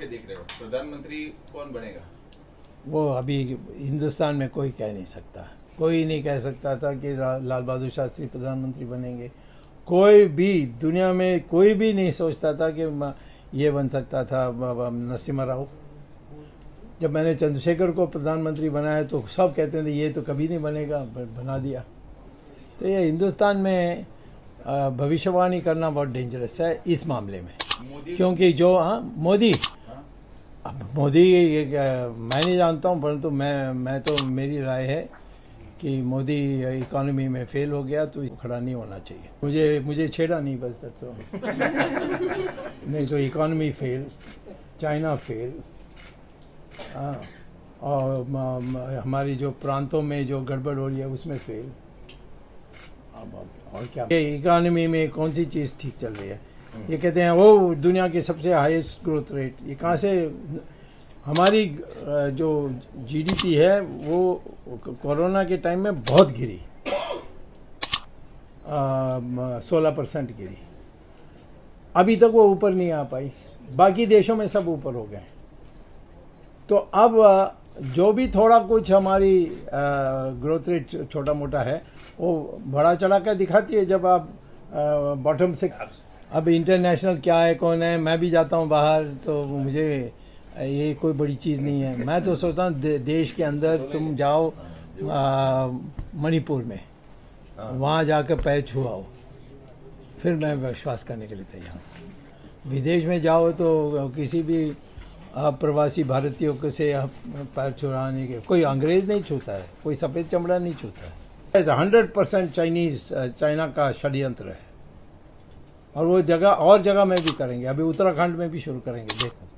देख रहे हो? प्रधानमंत्री कौन बनेगा? वो अभी हिंदुस्तान में कोई कह नहीं सकता। कोई नहीं कह सकता था कि लाल बहादुर शास्त्री प्रधानमंत्री बनेंगे। कोई भी दुनिया में कोई भी नहीं सोचता था कि ये बन सकता था नरसिम्हा राव। जब मैंने चंद्रशेखर को प्रधानमंत्री बनाया तो सब कहते थे, ये तो कभी नहीं बनेगा बना दिया। तो ये हिंदुस्तान में भविष्यवाणी करना बहुत डेंजरस है इस मामले में। क्योंकि जो हाँ मोदी? अब मोदी मैं नहीं जानता हूँ परंतु मैं मैं तो मेरी राय है कि मोदी इकोनॉमी में फेल हो गया तो खड़ा नहीं होना चाहिए। मुझे मुझे छेड़ा नहीं बस that's नहीं तो इकोनॉमी फेल चाइना फेल हाँ और हमारी जो प्रांतों में जो गड़बड़ हो रही है उसमें फेल और क्या? इकोनॉमी में कौन सी चीज़ ठीक चल रही है? ये कहते हैं वो दुनिया की सबसे हाईएस्ट ग्रोथ रेट ये कहाँ से, हमारी जो जीडीपी है, वो कोरोना के टाइम में बहुत गिरी। सोलह परसेंट गिरी। अभी तक वो ऊपर नहीं आ पाई। बाकी देशों में सब ऊपर हो गए। तो अब जो भी थोड़ा कुछ हमारी ग्रोथ रेट छोटा मोटा है, वो बड़ा चढ़ा कर दिखाती है जब आप बॉटम से अब इंटरनेशनल क्या है कौन है? मैं भी जाता हूँ बाहर तो मुझे ये कोई बड़ी चीज़ नहीं है। मैं तो सोचता हूँ दे, देश के अंदर तुम जाओ मणिपुर में। वहाँ जाकर पैर छुआओ फिर मैं विश्वास करने के लिए तैयार हूँ। विदेश में जाओ तो किसी भी प्रवासी भारतीयों को से आप पैर छुड़ाने के कोई अंग्रेज़ नहीं छूता है कोई सफ़ेद चमड़ा नहीं छूता है। हंड्रेड परसेंट चाइनीज़ चाइना का षड्यंत्र है। और वो जगह और जगह में भी करेंगे। अभी उत्तराखंड में भी शुरू करेंगे, देखो।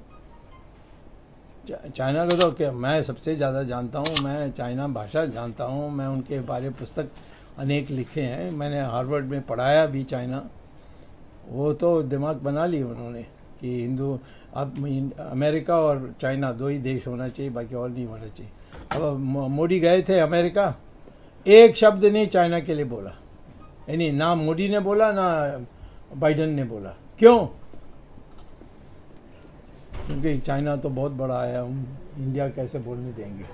चाइना को तो क्या, मैं सबसे ज़्यादा जानता हूँ, मैं चाइना भाषा जानता हूँ, मैं उनके बारे पुस्तक अनेक लिखे हैं। मैंने हार्वर्ड में पढ़ाया भी चाइना। वो तो दिमाग बना ली उन्होंने कि हिंदू, अब अमेरिका और चाइना दो ही देश होना चाहिए, बाकी और नहीं होना चाहिए। अब मोदी गए थे अमेरिका, एक शब्द नहीं चाइना के लिए बोला। यानी ना मोदी ने बोला, ना बाइडन ने बोला, क्यों? क्योंकि चाइना तो बहुत बड़ा है, हम इंडिया कैसे बोलने देंगे?